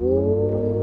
Whoa.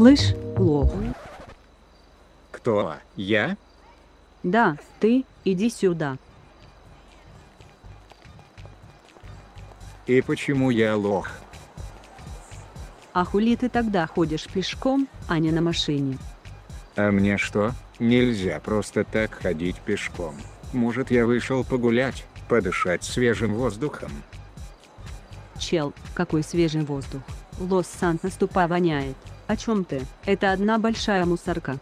Слышь, лох. Кто? Я? Да, ты, иди сюда. И почему я лох? А хули ты тогда ходишь пешком, а не на машине? А мне что? Нельзя просто так ходить пешком. Может я вышел погулять, подышать свежим воздухом? Чел, какой свежий воздух. Лос-Сан-Наступа воняет. О чем ты? Это одна большая мусорка.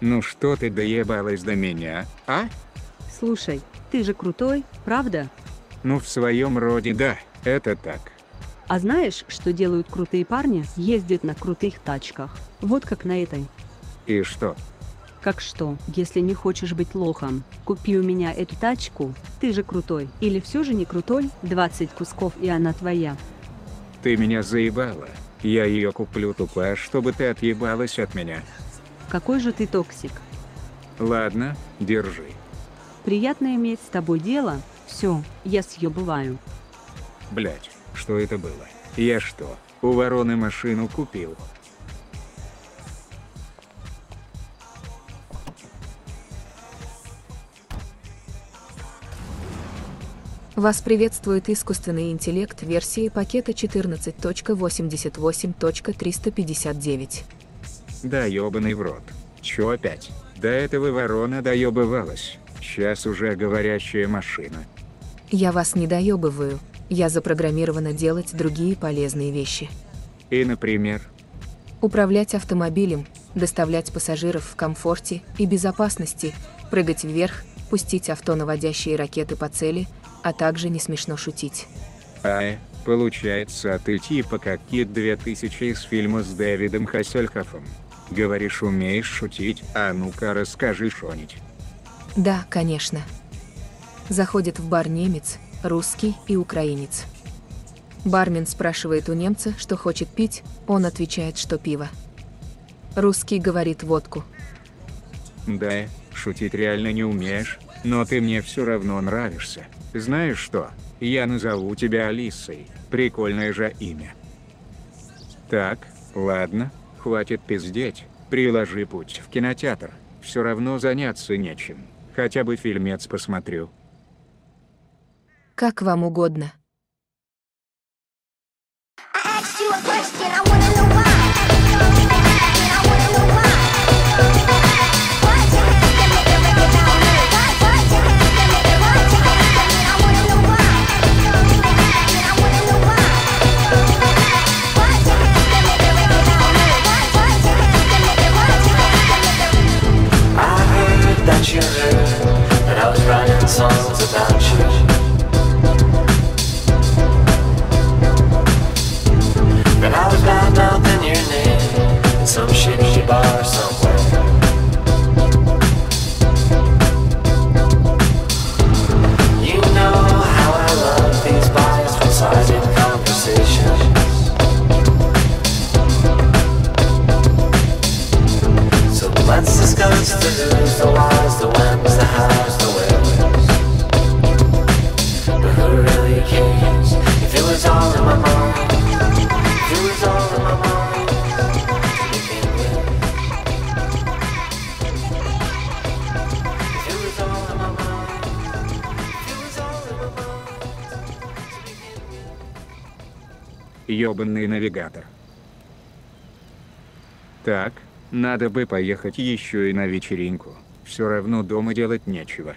Ну что ты доебалась до меня, а? Слушай, ты же крутой, правда? Ну в своем роде да, это так. А знаешь, что делают крутые парни? Ездят на крутых тачках. Вот как на этой. И что? Как что, если не хочешь быть лохом, купи у меня эту тачку, ты же крутой. Или все же не крутой, 20 кусков и она твоя. Ты меня заебала. Я ее куплю тупо, чтобы ты отъебалась от меня. Какой же ты токсик. Ладно, держи. Приятно иметь с тобой дело. Все, я съебываю. Блять, что это было? Я что, у вороны машину купил? Вас приветствует искусственный интеллект версии пакета 14.88.359. Да ёбаный в рот. Чё опять? До этого ворона доёбывалась. Сейчас уже говорящая машина. Я вас не доебываю. Я запрограммирована делать другие полезные вещи. И, например, Управлять автомобилем, доставлять пассажиров в комфорте и безопасности, прыгать вверх, пустить авто наводящие ракеты по цели, а также не смешно шутить. а, получается, ты типа как Кит 2000 из фильма с Дэвидом Хассельхоффом. Говоришь, умеешь шутить, а ну-ка расскажи что-нибудь. Да, конечно. Заходит в бар немец, русский и украинец. Бармен спрашивает у немца, что хочет пить, он отвечает, что пиво. Русский говорит водку. Да, шутить реально не умеешь, но ты мне все равно нравишься. Знаешь что? Я назову тебя Алисой. Прикольное же имя. Так, ладно, хватит пиздеть. Приложи путь в кинотеатр. Все равно заняться нечем. Хотя бы фильмец посмотрю. Как вам угодно. I asked you a question, I wanna know why. With? Ёбаный навигатор. Так, надо бы поехать еще и на вечеринку. Все равно дома делать нечего.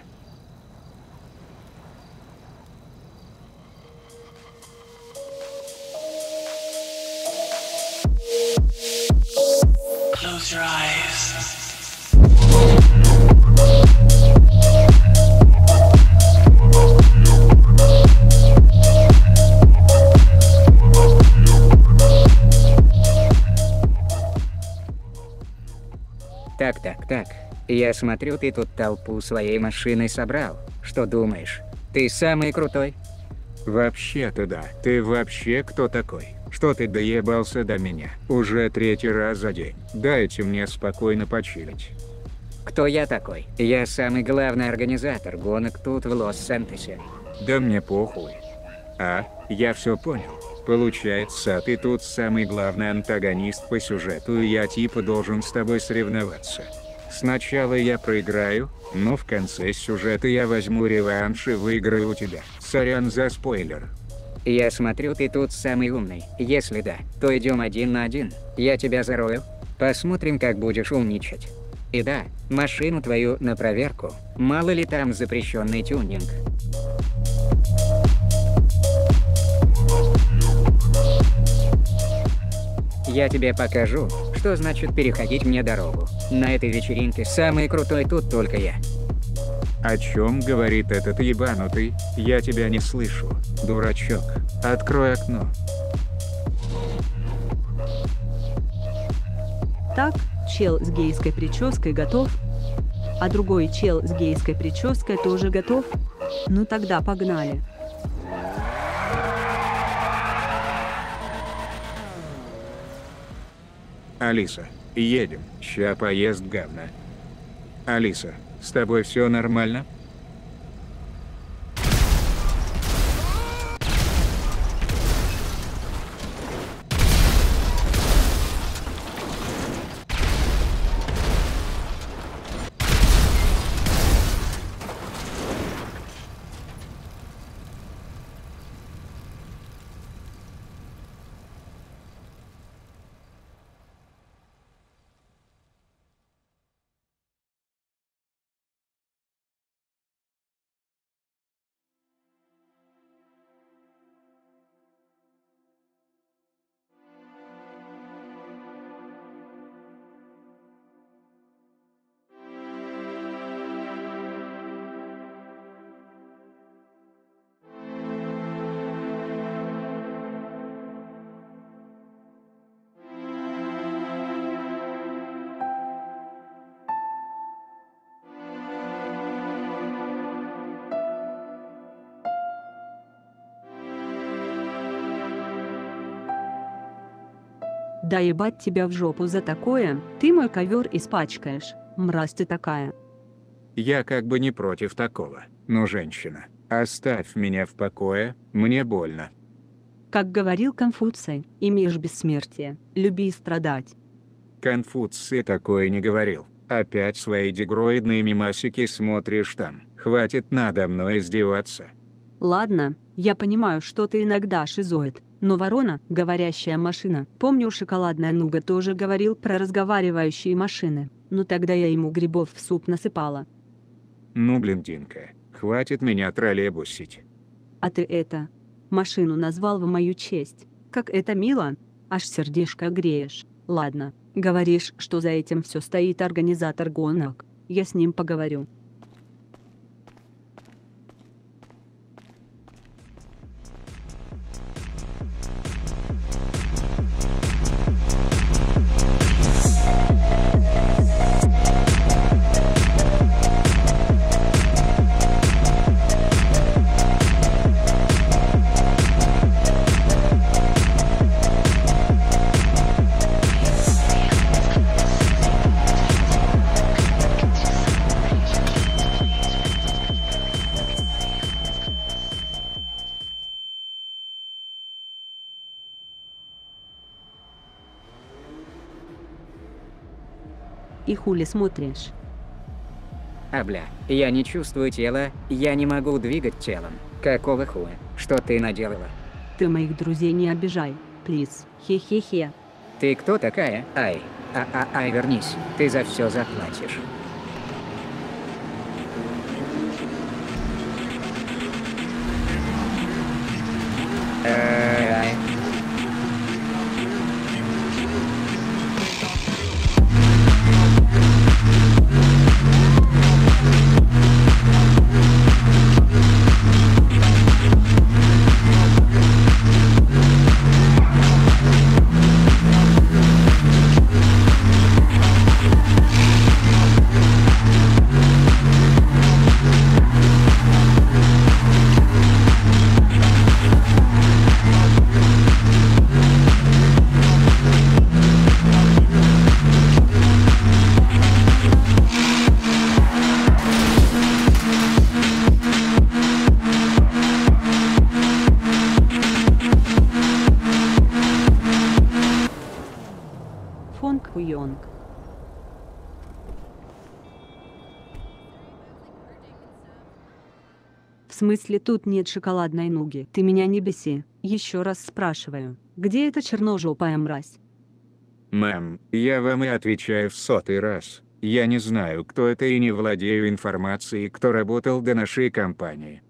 Так, так, так. Я смотрю, ты тут толпу своей машиной собрал. Что думаешь? Ты самый крутой? Вообще-то да. Ты вообще кто такой? Что ты доебался до меня? Уже третий раз за день. Дайте мне спокойно почилить. Кто я такой? Я самый главный организатор гонок тут в Лос-Сантосе. Да мне похуй. А, я все понял. Получается, ты тут самый главный антагонист по сюжету, и я типа должен с тобой соревноваться. Сначала я проиграю, но в конце сюжета я возьму реванш и выиграю у тебя. Сорян за спойлер. Я смотрю, ты тут самый умный. Если да, то идем один на один. Я тебя зарою. Посмотрим, как будешь умничать. И да, машину твою на проверку. Мало ли там запрещенный тюнинг. Я тебе покажу, что значит переходить мне дорогу. На этой вечеринке самый крутой тут только я. О чем говорит этот ебанутый? Я тебя не слышу. Дурачок. Открой окно. Так, чел с гейской прической готов? А другой чел с гейской прической тоже готов? Ну тогда погнали. Алиса, едем. Ща поезд говна. Алиса, с тобой все нормально? Да ебать тебя в жопу за такое, ты мой ковер испачкаешь, мразь ты такая. Я как бы не против такого. Но, женщина, оставь меня в покое, мне больно. Как говорил Конфуций, имеешь бессмертие, люби и страдать. Конфуций такое не говорил. Опять свои дегроидные мимасики смотришь там. Хватит надо мной издеваться. Ладно, я понимаю, что ты иногда шизоид, но ворона, говорящая машина, помню, шоколадная нуга тоже говорил про разговаривающие машины, но тогда я ему грибов в суп насыпала. Ну блин, Динка, хватит меня троллейбусить. А ты это, машину назвал в мою честь. Как это мило, аж сердечко греешь. Ладно, говоришь, что за этим все стоит организатор гонок. Я с ним поговорю. Хули смотришь? А бля, я не чувствую тела, я не могу двигать телом. Какого хуя? Что ты наделала? Ты моих друзей не обижай, плиз. Хе-хе-хе. Ты кто такая? Ай. А-а-ай, вернись. Ты за все заплатишь. Ай. Смысле тут нет шоколадной нуги? Ты меня не беси. Еще раз спрашиваю, где эта черножопая мразь? Мэм, я вам и отвечаю в сотый раз. Я не знаю, кто это и не владею информацией, кто работал до нашей компании.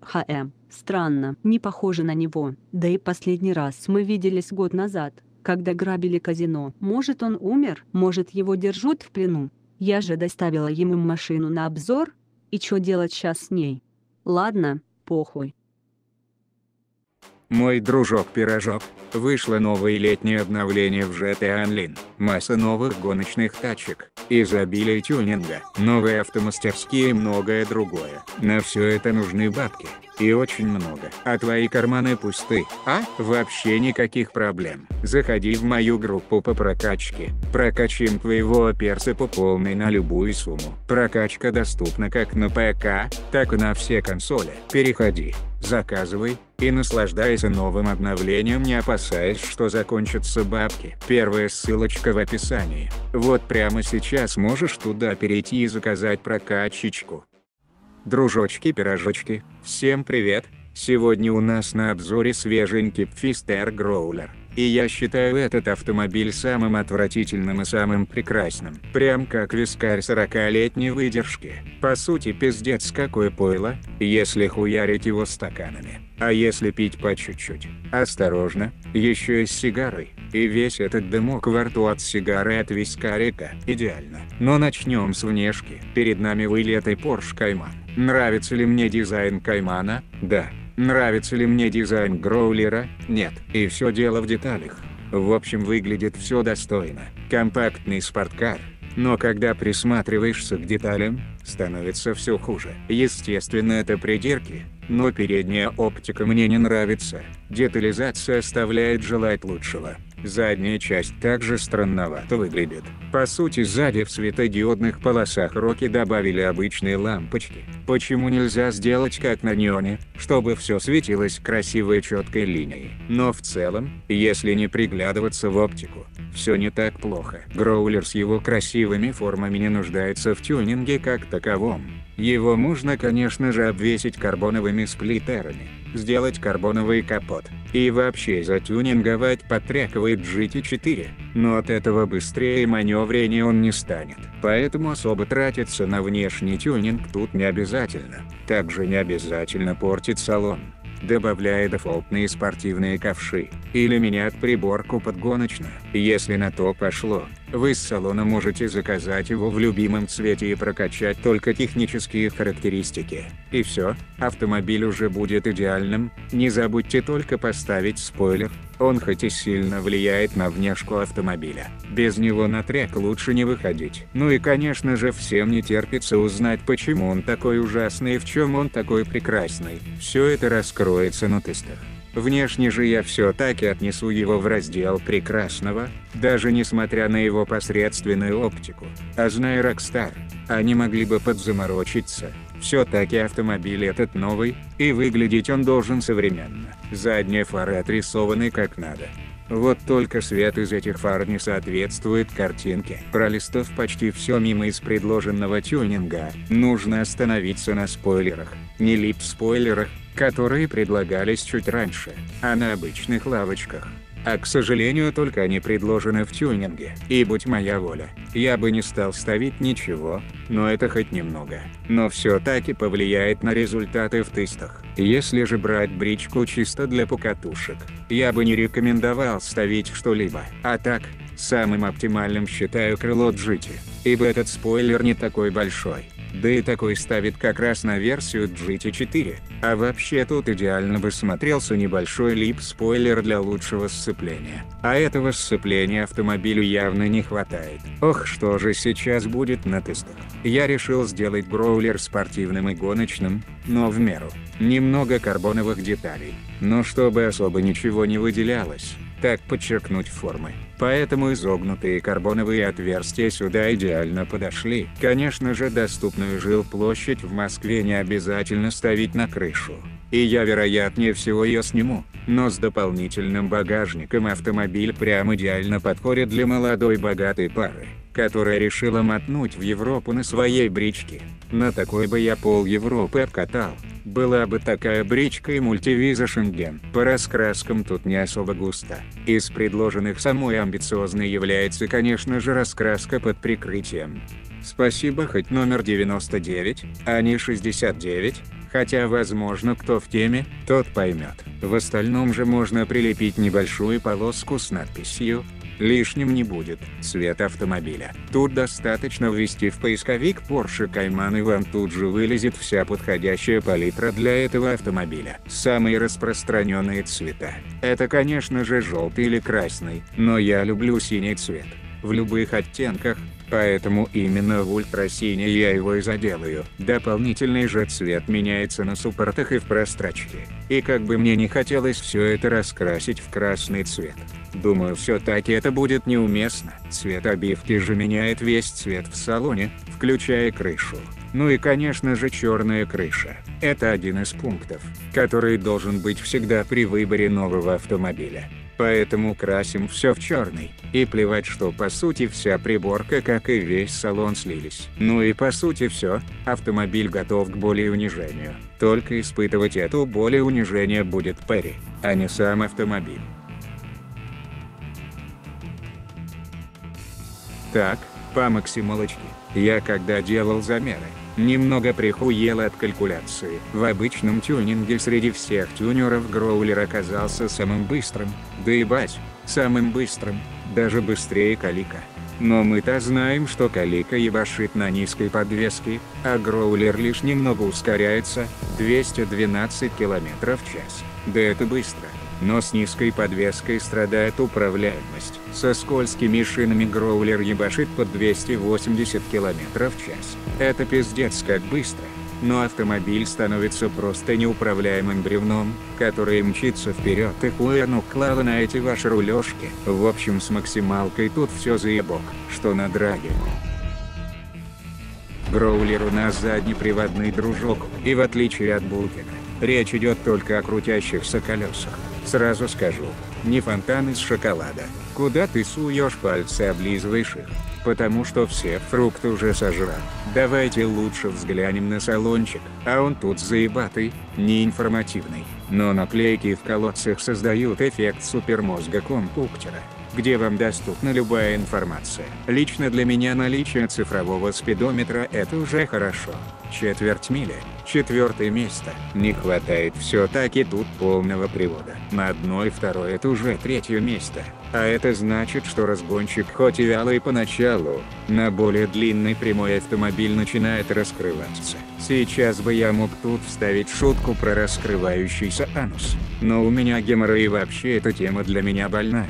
ХМ. Странно, не похоже на него. Да и последний раз мы виделись год назад, когда грабили казино. Может он умер, может его держат в плену. Я же доставила ему машину на обзор. И что делать сейчас с ней? Ладно, похуй. Мой дружок-пирожок, вышло новое летнее обновление в GTA Online. Масса новых гоночных тачек, изобилие тюнинга, новые автомастерские и многое другое. На все это нужны бабки. И очень много. А твои карманы пусты, а? Вообще никаких проблем. Заходи в мою группу по прокачке. Прокачим твоего перса по полной на любую сумму. Прокачка доступна как на ПК, так и на все консоли. Переходи, заказывай и наслаждайся новым обновлением, не опасаясь, что закончатся бабки. Первая ссылочка в описании. Вот прямо сейчас можешь туда перейти и заказать прокачечку. Дружочки-пирожочки, всем привет! Сегодня у нас на обзоре свеженький Пфистер Гроулер. И я считаю этот автомобиль самым отвратительным и самым прекрасным. Прям как вискарь 40-летней выдержки. По сути пиздец какое пойло, если хуярить его стаканами. А если пить по чуть-чуть? Осторожно, еще и с сигарой. И весь этот дымок во рту от сигары от вискарика. Идеально. Но начнем с внешки. Перед нами вылетый Porsche Cayman. Нравится ли мне дизайн Каймана? Да. Нравится ли мне дизайн Гроулера? Нет. И все дело в деталях. В общем выглядит все достойно. Компактный спорткар. Но когда присматриваешься к деталям, становится все хуже. Естественно это придирки, но передняя оптика мне не нравится. Детализация оставляет желать лучшего. Задняя часть также странновато выглядит. По сути сзади в светодиодных полосах Роки добавили обычные лампочки. Почему нельзя сделать как на неоне, чтобы все светилось красивой четкой линией? Но в целом, если не приглядываться в оптику, все не так плохо. Гроулер с его красивыми формами не нуждается в тюнинге как таковом. Его можно конечно же обвесить карбоновыми сплиттерами, сделать карбоновый капот, и вообще затюнинговать под трековый GT4, но от этого быстрее и маневреннее он не станет. Поэтому особо тратиться на внешний тюнинг тут не обязательно. Также не обязательно портить салон добавляя дефолтные спортивные ковши, или менять приборку под гоночно. Если на то пошло, вы с салона можете заказать его в любимом цвете и прокачать только технические характеристики. И все, автомобиль уже будет идеальным, не забудьте только поставить спойлер, он хоть и сильно влияет на внешку автомобиля. Без него на трек лучше не выходить. Ну и конечно же всем не терпится узнать почему он такой ужасный и в чем он такой прекрасный. Все это раскроется на тестах. Внешне же я все-таки отнесу его в раздел прекрасного, даже несмотря на его посредственную оптику. А зная Rockstar, они могли бы подзаморочиться. Все-таки автомобиль этот новый, и выглядеть он должен современно. Задние фары отрисованы как надо. Вот только свет из этих фар не соответствует картинке. Пролистав почти все мимо из предложенного тюнинга, нужно остановиться на спойлерах. Не лип-спойлерах, которые предлагались чуть раньше, а на обычных лавочках. А к сожалению только они предложены в тюнинге. И будь моя воля, я бы не стал ставить ничего, но это хоть немного. Но все таки повлияет на результаты в тестах. Если же брать бричку чисто для покатушек, я бы не рекомендовал ставить что-либо. А так, самым оптимальным считаю крыло GT, ибо этот спойлер не такой большой. Да и такой ставит как раз на версию GT4. А вообще тут идеально бы смотрелся небольшой лип-спойлер для лучшего сцепления. А этого сцепления автомобилю явно не хватает. Ох, что же сейчас будет на тестах. Я решил сделать броулер спортивным и гоночным, но в меру. Немного карбоновых деталей. Но чтобы особо ничего не выделялось так подчеркнуть формы. Поэтому изогнутые карбоновые отверстия сюда идеально подошли. Конечно же доступную жилплощадь в Москве не обязательно ставить на крышу. И я вероятнее всего ее сниму. Но с дополнительным багажником автомобиль прям идеально подходит для молодой богатой пары. которая решила мотнуть в Европу на своей бричке. На такой бы я пол Европы обкатал. Была бы такая бричка и мультивиза Шенген. По раскраскам тут не особо густо. Из предложенных самой амбициозной является конечно же раскраска под прикрытием. Спасибо хоть номер 99, а не 69, хотя возможно кто в теме, тот поймет. В остальном же можно прилепить небольшую полоску с надписью Лишним не будет цвет автомобиля. Тут достаточно ввести в поисковик Porsche Cayman и вам тут же вылезет вся подходящая палитра для этого автомобиля. Самые распространенные цвета. Это конечно же желтый или красный, но я люблю синий цвет. В любых оттенках, поэтому именно в ультрасиний я его и заделаю. Дополнительный же цвет меняется на суппортах и в прострачке. И как бы мне не хотелось все это раскрасить в красный цвет. Думаю все-таки это будет неуместно. Цвет обивки же меняет весь цвет в салоне, включая крышу. Ну и конечно же черная крыша. Это один из пунктов, который должен быть всегда при выборе нового автомобиля. Поэтому красим все в черный. И плевать, что по сути вся приборка, как и весь салон слились. Ну и по сути все, автомобиль готов к боли и унижению. Только испытывать эту боль и унижение будет Перри, а не сам автомобиль. Так, по максималочке. Я когда делал замеры, немного прихуел от калькуляции. В обычном тюнинге среди всех тюнеров Гроулер оказался самым быстрым. Да ебать, самым быстрым. Даже быстрее Калика. Но мы-то знаем, что Калика ебашит на низкой подвеске, а Гроулер лишь немного ускоряется, 212 км в час. Да это быстро. Но с низкой подвеской страдает управляемость. Со скользкими шинами Гроулер ебашит под 280 км в час. Это пиздец как быстро. Но автомобиль становится просто неуправляемым бревном, которое мчится вперед и хуерну клала на эти ваши рулежки. В общем с максималкой тут все заебок, что на драге. Гроулер у нас заднеприводный дружок, и в отличие от Булкина, речь идет только о крутящихся колесах. Сразу скажу, не фонтан из шоколада. Куда ты суешь пальцы облизываешь их? Потому что все фрукты уже сожрал. Давайте лучше взглянем на салончик, а он тут заебатый, неинформативный. Но наклейки в колодцах создают эффект супермозга компьютера где вам доступна любая информация. Лично для меня наличие цифрового спидометра это уже хорошо. Четверть мили, четвертое место. Не хватает все-таки тут полного привода. На одно и второе это уже третье место. А это значит, что разгонщик хоть и вялый поначалу, на более длинный прямой автомобиль начинает раскрываться. Сейчас бы я мог тут вставить шутку про раскрывающийся анус. Но у меня геморрой и вообще эта тема для меня больная.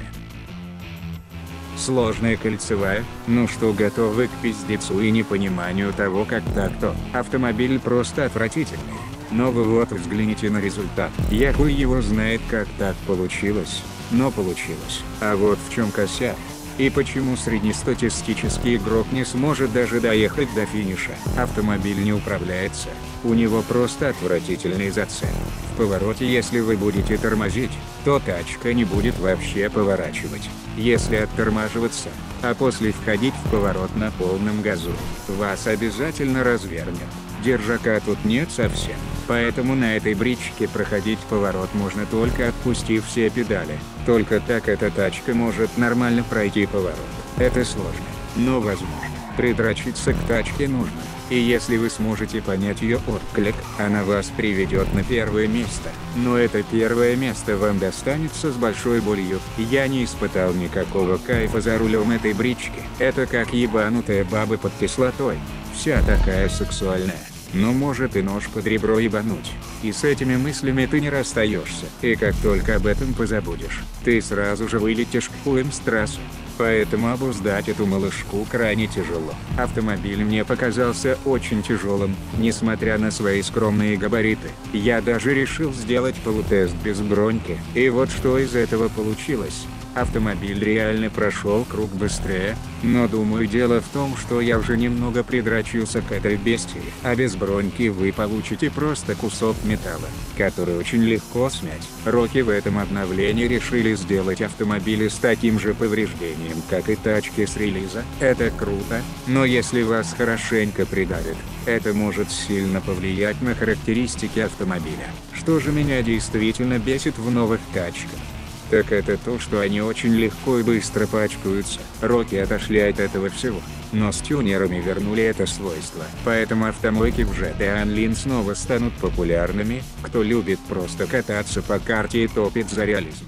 Сложная кольцевая, ну что готовы к пиздецу и непониманию того как так-то. Автомобиль просто отвратительный. Но вы вот взгляните на результат. Я хуй его знает как так получилось. Но получилось. А вот в чем косяк. И почему среднестатистический игрок не сможет даже доехать до финиша? Автомобиль не управляется. У него просто отвратительный зацеп. В повороте если вы будете тормозить, то тачка не будет вообще поворачивать. Если оттормаживаться, а после входить в поворот на полном газу, вас обязательно развернет. Держака тут нет совсем. Поэтому на этой бричке проходить поворот можно только отпустив все педали. Только так эта тачка может нормально пройти поворот. Это сложно, но возможно. Придрочиться к тачке нужно. И если вы сможете понять ее отклик, она вас приведет на первое место. Но это первое место вам достанется с большой болью. Я не испытал никакого кайфа за рулем этой брички. Это как ебанутая баба под кислотой. Вся такая сексуальная. Но может и нож под ребро ебануть. И с этими мыслями ты не расстаешься. И как только об этом позабудешь, ты сразу же вылетишь к хуем с трассы. Поэтому обуздать эту малышку крайне тяжело. Автомобиль мне показался очень тяжелым, несмотря на свои скромные габариты. Я даже решил сделать полутест без броньки. И вот что из этого получилось. Автомобиль реально прошел круг быстрее, но думаю дело в том, что я уже немного придрачился к этой бестии, а без броньки вы получите просто кусок металла, который очень легко смять. Роки в этом обновлении решили сделать автомобили с таким же повреждением, как и тачки с релиза. Это круто, но если вас хорошенько придавит, это может сильно повлиять на характеристики автомобиля. Что же меня действительно бесит в новых тачках? Так это то, что они очень легко и быстро пачкаются. Роки отошли от этого всего. Но с тюнерами вернули это свойство. Поэтому автомойки в GTA Online снова станут популярными, кто любит просто кататься по карте и топит за реализм.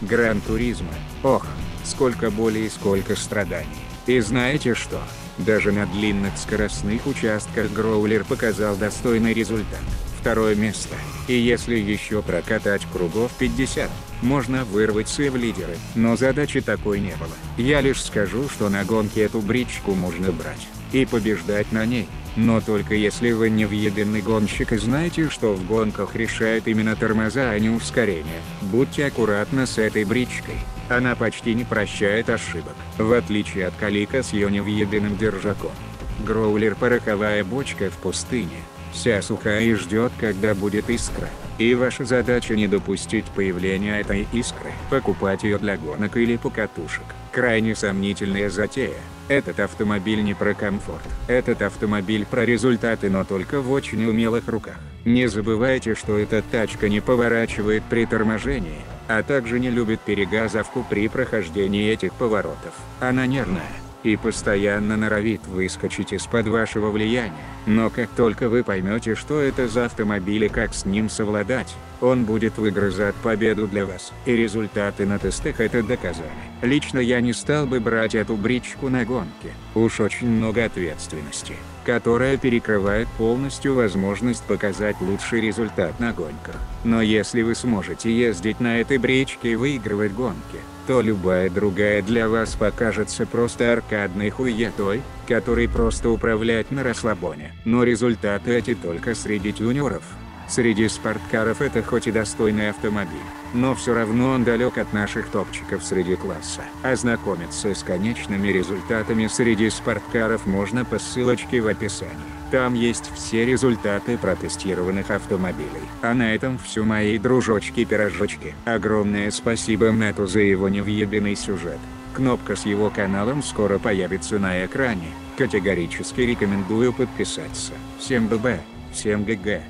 Гран Туризма. Ох, сколько боли и сколько страданий. И знаете что? Даже на длинных скоростных участках Гроулер показал достойный результат. Второе место. И если еще прокатать кругов 50, можно вырваться в лидеры. Но задачи такой не было. Я лишь скажу, что на гонке эту бричку можно брать. И побеждать на ней. Но только если вы не въеденный гонщик и знаете, что в гонках решают именно тормоза, а не ускорение. Будьте аккуратны с этой бричкой. Она почти не прощает ошибок, в отличие от Калика с ее невъеденным держаком. Гроулер пороховая бочка в пустыне. Вся сухая и ждет, когда будет искра. И ваша задача не допустить появления этой искры, покупать ее для гонок или покатушек. Крайне сомнительная затея. Этот автомобиль не про комфорт. Этот автомобиль про результаты, но только в очень умелых руках. Не забывайте, что эта тачка не поворачивает при торможении, а также не любит перегазовку при прохождении этих поворотов. Она нервная и постоянно норовит выскочить из-под вашего влияния. Но как только вы поймете, что это за автомобиль и как с ним совладать, он будет выгрызать победу для вас. И результаты на тестах это доказали. Лично я не стал бы брать эту бричку на гонке. Уж очень много ответственности, которая перекрывает полностью возможность показать лучший результат на гонках. Но если вы сможете ездить на этой бричке и выигрывать гонки, то любая другая для вас покажется просто аркадной хуетой, который просто управлять на расслабоне. Но результаты эти только среди тюнеров. Среди спорткаров это хоть и достойный автомобиль, но все равно он далек от наших топчиков среди класса. Ознакомиться с конечными результатами среди спорткаров можно по ссылочке в описании. Там есть все результаты протестированных автомобилей. А на этом все мои дружочки-пирожочки. Огромное спасибо Мэту за его невъебенный сюжет. Кнопка с его каналом скоро появится на экране. Категорически рекомендую подписаться. Всем ББ, всем ГГ.